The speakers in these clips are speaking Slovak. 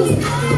Ooh.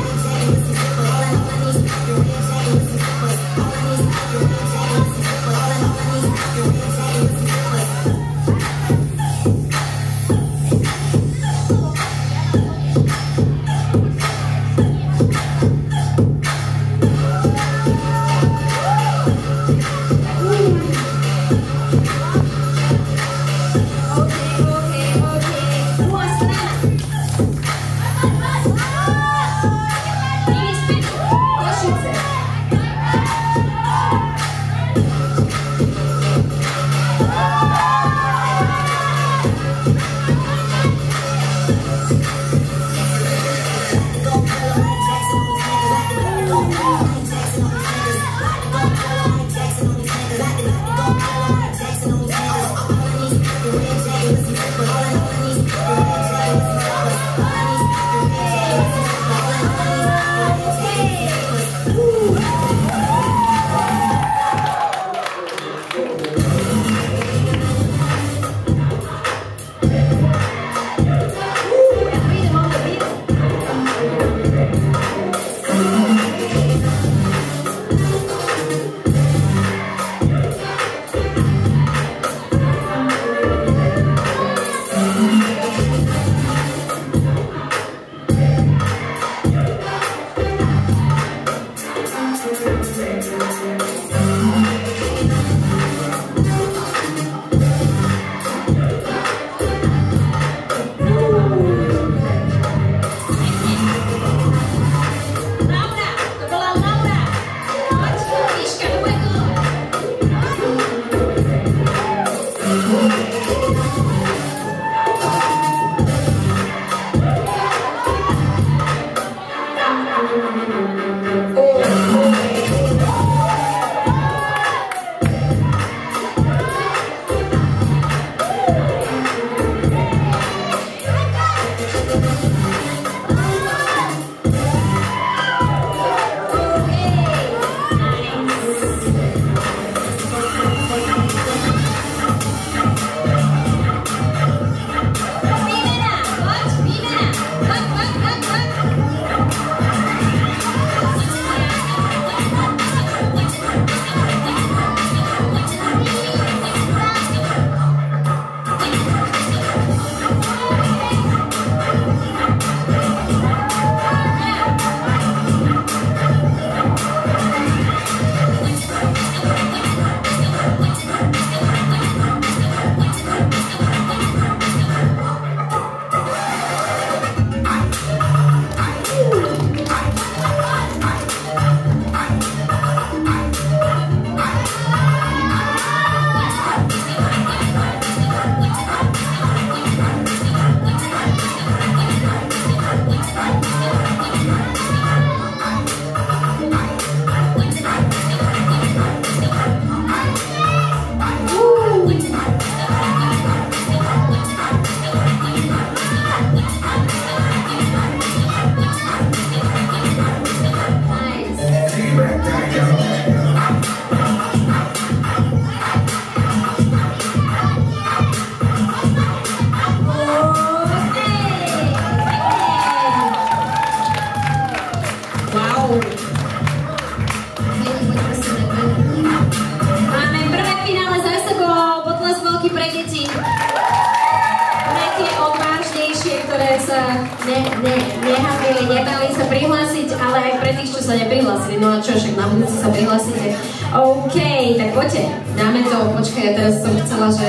Ne, ne, nehambili, nebali sa prihlásiť, ale aj pre tých, čo sa neprihlásili. No a čo, však na budúci sa prihlásite. OK, tak poďte, dáme to, počkaj, ja teraz som chcela, že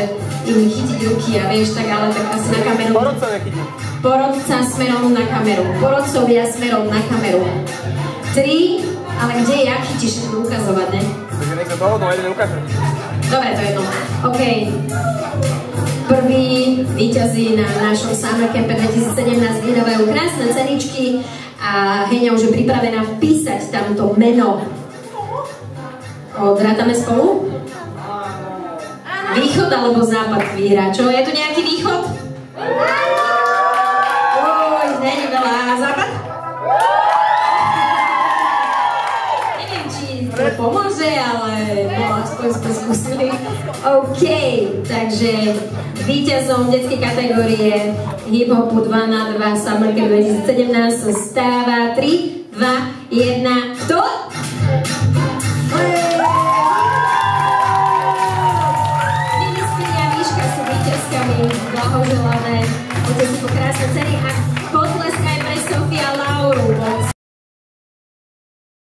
im chytiť ruky a vieš, tak ale tak asi na kameru. Porodca nechytí. Porodca smerom na kameru. Porodcovia smerom na kameru. Tri, ale kde ja chytíš to ukazovať, ne? Takže niekto toho, no jeden ukáže. Dobre, to je jedno. OK. Prvý víťazí na našom Summer Campe 2017 vydávajú krásne ceničky a Heňa už je pripravená vpísať tamto meno. Odrátame spolu? Východ alebo západ vyhrá. Čo, je tu nejaký východ? Oj, pomôže, ale no, aspoň sme skúsili. OK, takže víťazom detskej kategórie hip-hopu 2 na 2 Summer 2017 sa stáva 3, 2, 1, kto?